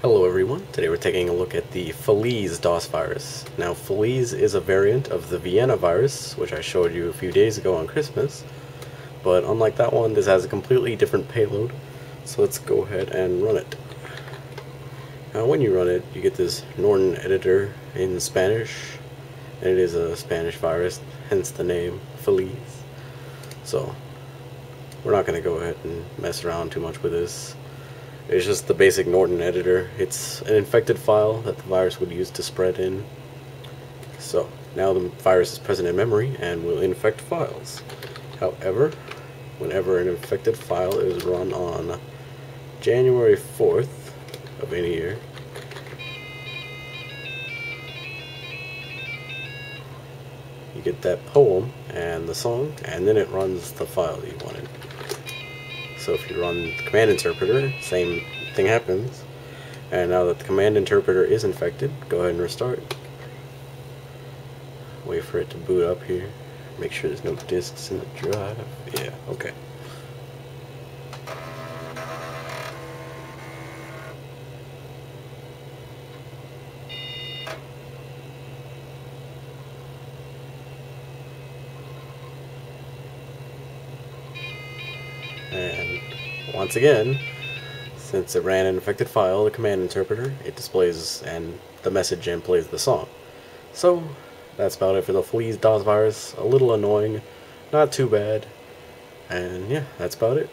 Hello everyone, today we're taking a look at the Feliz DOS virus. Now Feliz is a variant of the Vienna virus, which I showed you a few days ago on Christmas, but unlike that one, this has a completely different payload, so let's go ahead and run it. Now when you run it, you get this Norton editor in Spanish, and it is a Spanish virus, hence the name Feliz. So, we're not going to go ahead and mess around too much with this. It's just the basic Norton editor. It's an infected file that the virus would use to spread in. So, now the virus is present in memory and will infect files. However, whenever an infected file is run on January 4th of any year, you get that poem and the song, and then it runs the file you wanted. So if you run the command interpreter, same thing happens. And now that the command interpreter is infected, go ahead and restart. Wait for it to boot up here. Make sure there's no disks in the drive. Yeah, okay. And once again, since it ran an infected file, the command interpreter, it displays and the message and plays the song. So that's about it for the Feliz DOS virus. A little annoying, not too bad. And yeah, that's about it.